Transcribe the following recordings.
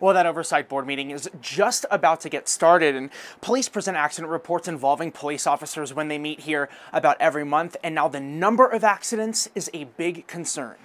Well, that oversight board meeting is just about to get started, and police present accident reports involving police officers when they meet here about every month, and now the number of accidents is a big concern.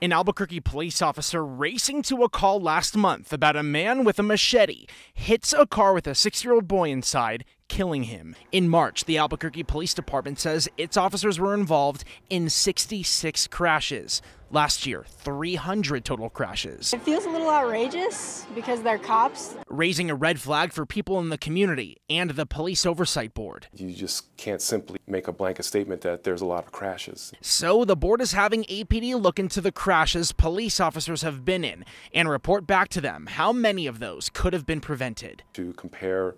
An Albuquerque police officer racing to a call last month about a man with a machete hits a car with a six year old boy inside, killing him. In March, the Albuquerque Police Department says its officers were involved in 66 crashes. Last year, 300 total crashes. It feels a little outrageous because they're cops. Raising a red flag for people in the community and the Police Oversight Board. You just can't simply make a blanket statement that there's a lot of crashes. So the board is having APD look into the crashes police officers have been in and report back to them how many of those could have been prevented. To compare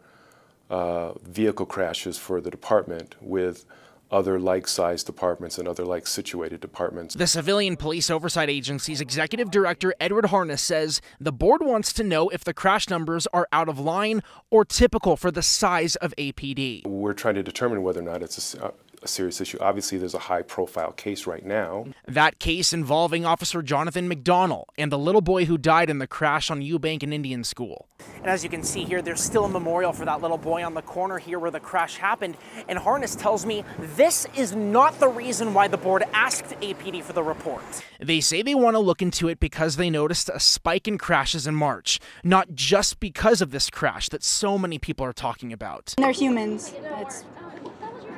uh, vehicle crashes for the department with other like-sized departments and other like-situated departments. The Civilian Police Oversight Agency's Executive Director Edward Harness says the board wants to know if the crash numbers are out of line or typical for the size of APD. We're trying to determine whether or not it's a, a serious issue. Obviously, there's a high profile case right now. That case involving Officer Jonathan McDonald and the little boy who died in the crash on Eubank and Indian School. And as you can see here, there's still a memorial for that little boy on the corner here where the crash happened. And Harness tells me this is not the reason why the board asked APD for the report. They say they want to look into it because they noticed a spike in crashes in March, not just because of this crash that so many people are talking about. They're humans. It's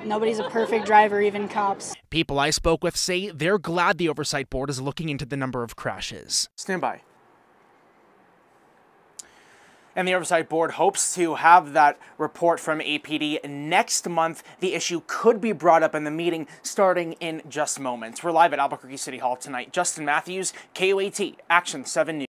Nobody's a perfect driver, even cops. People I spoke with say they're glad the Oversight Board is looking into the number of crashes. Stand by. And the Oversight Board hopes to have that report from APD next month. The issue could be brought up in the meeting starting in just moments. We're live at Albuquerque City Hall tonight. Justin Matthews, KOAT, Action 7 News.